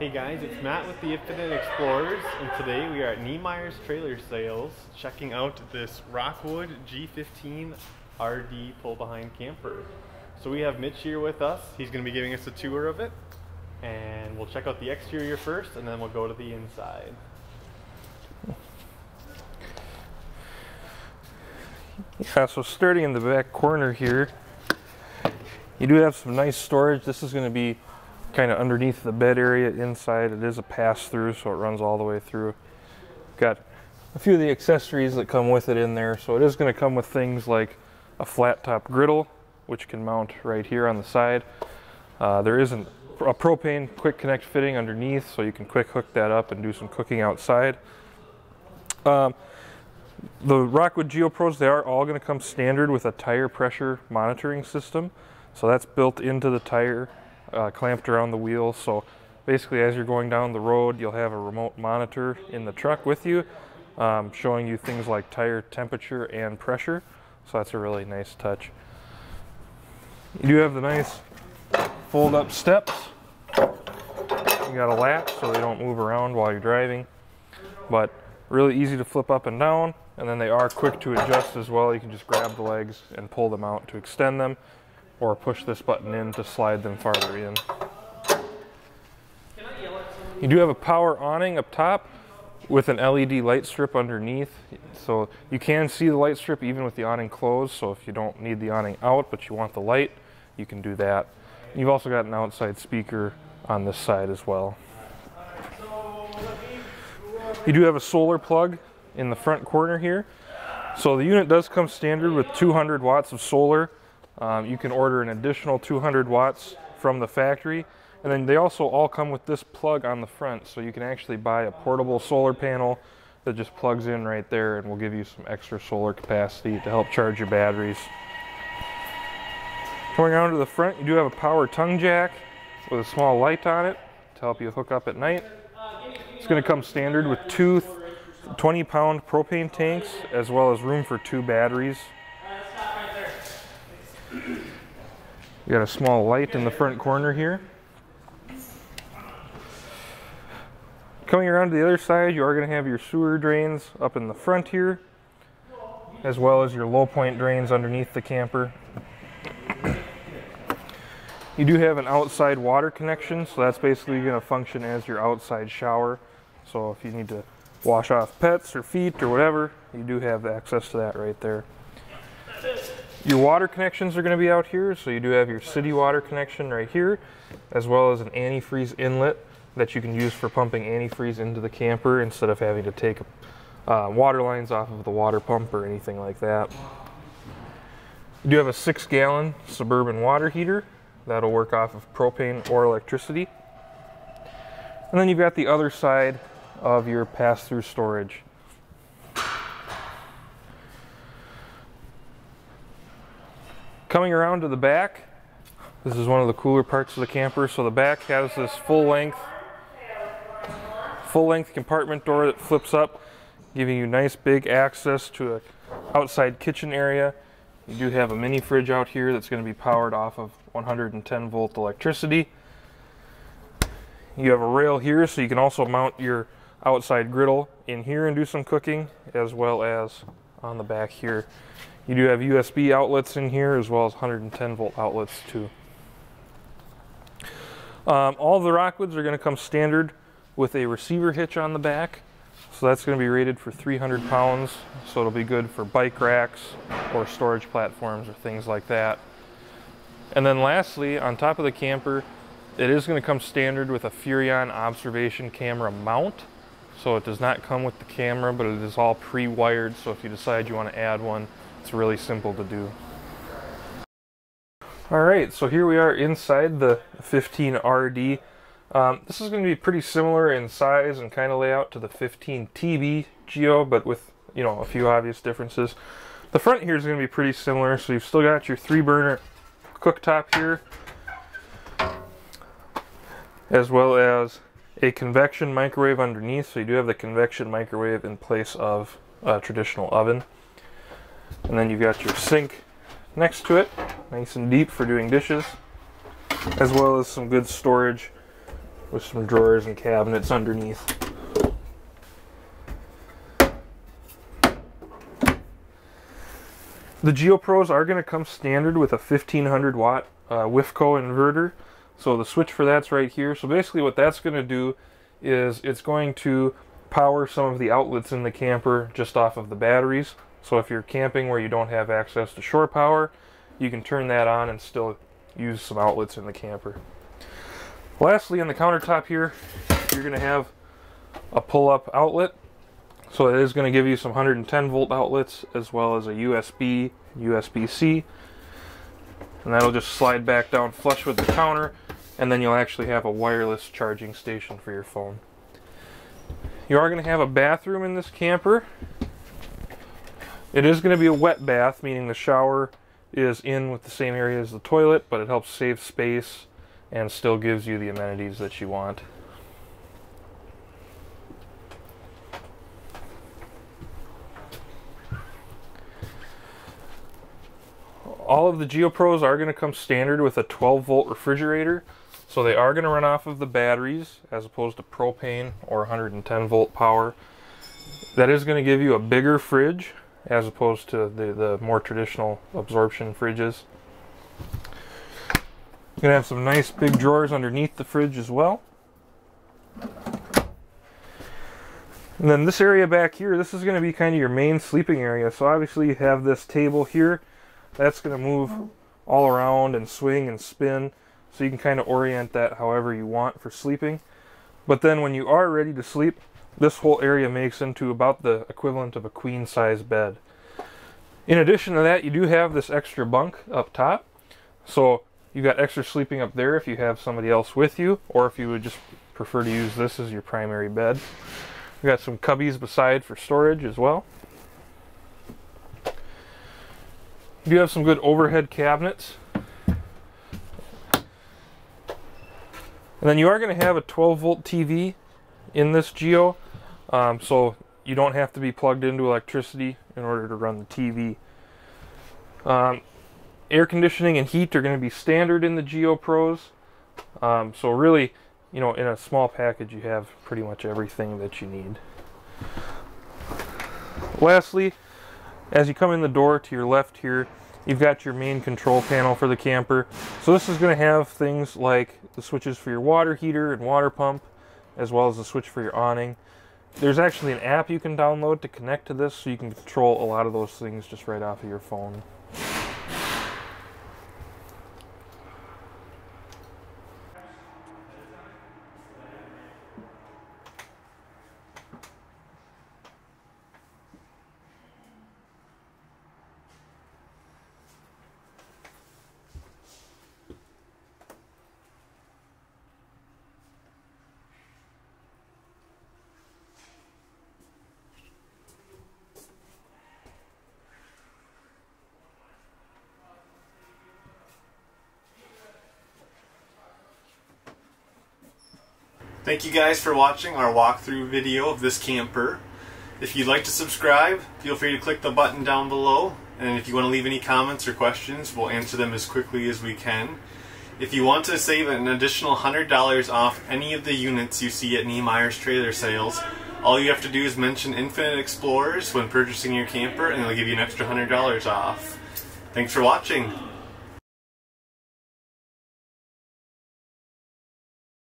Hey guys, it's Matt with the Infinite Explorers, and today we are at Niemeyer's Trailer Sales checking out this Rockwood G15 RD pull behind camper. So we have Mitch here with us. He's going to be giving us a tour of it, and we'll check out the exterior first, and then we'll go to the inside. Yeah, so starting in the back corner here, you do have some nice storage. This is going to be kind of underneath the bed area inside. It is a pass through, so it runs all the way through. Got a few of the accessories that come with it in there. So it is going to come with things like a flat top griddle, which can mount right here on the side. Uh, there isn't a propane quick connect fitting underneath, so you can quick hook that up and do some cooking outside. Um, the Rockwood GeoPros, they are all going to come standard with a tire pressure monitoring system. So that's built into the tire, uh, clamped around the wheel. So basically as you're going down the road, you'll have a remote monitor in the truck with you, um, showing you things like tire temperature and pressure. So that's a really nice touch. You do have the nice fold up steps. You got a latch so they don't move around while you're driving. But really easy to flip up and down and then they are quick to adjust as well. You can just grab the legs and pull them out to extend them or push this button in to slide them farther in. You do have a power awning up top with an LED light strip underneath. So you can see the light strip even with the awning closed. So if you don't need the awning out, but you want the light, you can do that. You've also got an outside speaker on this side as well. You do have a solar plug in the front corner here. So the unit does come standard with 200 watts of solar. Um, you can order an additional 200 watts from the factory. And then they also all come with this plug on the front. So you can actually buy a portable solar panel that just plugs in right there and will give you some extra solar capacity to help charge your batteries. Going around to the front, you do have a power tongue jack with a small light on it to help you hook up at night. It's going to come standard with two 20 pound propane tanks as well as room for two batteries. You got a small light in the front corner here. Coming around to the other side, you are going to have your sewer drains up in the front here, as well as your low point drains underneath the camper. You do have an outside water connection, so that's basically going to function as your outside shower. So if you need to wash off pets or feet or whatever, you do have access to that right there. Your water connections are going to be out here, so you do have your city water connection right here, as well as an antifreeze inlet that you can use for pumping antifreeze into the camper instead of having to take uh, water lines off of the water pump or anything like that. You do have a six gallon Suburban water heater that'll work off of propane or electricity. And then you've got the other side of your pass-through storage. Coming around to the back, this is one of the cooler parts of the camper. So the back has this full length, full length compartment door that flips up, giving you nice big access to a outside kitchen area. You do have a mini fridge out here that's going to be powered off of 110 volt electricity. You have a rail here so you can also mount your outside griddle in here and do some cooking as well as on the back here. You do have USB outlets in here as well as 110 volt outlets too. Um, all the Rockwoods are going to come standard with a receiver hitch on the back. So that's going to be rated for 300 pounds. So it'll be good for bike racks or storage platforms or things like that. And then lastly, on top of the camper, it is going to come standard with a Furrion observation camera mount. So it does not come with the camera, but it is all pre-wired. So if you decide you want to add one, it's really simple to do. All right, so here we are inside the 15RD. Um, this is going to be pretty similar in size and kind of layout to the 15TB Geo, but with you know a few obvious differences. The front here is going to be pretty similar, so you've still got your three burner cooktop here, as well as a convection microwave underneath. So you do have the convection microwave in place of a traditional oven. And then you've got your sink next to it, nice and deep for doing dishes, as well as some good storage with some drawers and cabinets underneath. The GeoPros are going to come standard with a 1500 watt uh, WFCO inverter. So the switch for that's right here. So basically what that's going to do is it's going to power some of the outlets in the camper just off of the batteries. So if you're camping where you don't have access to shore power, you can turn that on and still use some outlets in the camper. Lastly, on the countertop here, you're going to have a pull-up outlet. So it is going to give you some 110 volt outlets as well as a USB, USB-C. And that'll just slide back down flush with the counter and then you'll actually have a wireless charging station for your phone. You are going to have a bathroom in this camper. It is going to be a wet bath, meaning the shower is in with the same area as the toilet, but it helps save space and still gives you the amenities that you want. All of the GeoPros are going to come standard with a 12 volt refrigerator. So they are going to run off of the batteries as opposed to propane or 110 volt power. That is going to give you a bigger fridge as opposed to the, the more traditional absorption fridges. To have some nice big drawers underneath the fridge as well. And then this area back here, this is going to be kind of your main sleeping area. So obviously you have this table here. That's going to move all around and swing and spin. So you can kind of orient that however you want for sleeping. But then when you are ready to sleep, this whole area makes into about the equivalent of a queen size bed. In addition to that, you do have this extra bunk up top. So you got extra sleeping up there if you have somebody else with you, or if you would just prefer to use this as your primary bed. We got some cubbies beside for storage as well. You have some good overhead cabinets. And then you are going to have a 12 volt TV in this Geo, um, so you don't have to be plugged into electricity in order to run the TV. Um, air conditioning and heat are going to be standard in the Geo Pros. Um, so really, you know, in a small package you have pretty much everything that you need. Lastly, as you come in the door to your left here, You've got your main control panel for the camper. So this is going to have things like the switches for your water heater and water pump, as well as the switch for your awning. There's actually an app you can download to connect to this so you can control a lot of those things just right off of your phone. Thank you guys for watching our walkthrough video of this camper. If you'd like to subscribe, feel free to click the button down below. And if you want to leave any comments or questions, we'll answer them as quickly as we can. If you want to save an additional $100 off any of the units you see at Niemeyer's trailer sales, all you have to do is mention Infinite Explorers when purchasing your camper and they'll give you an extra $100 off. Thanks for watching.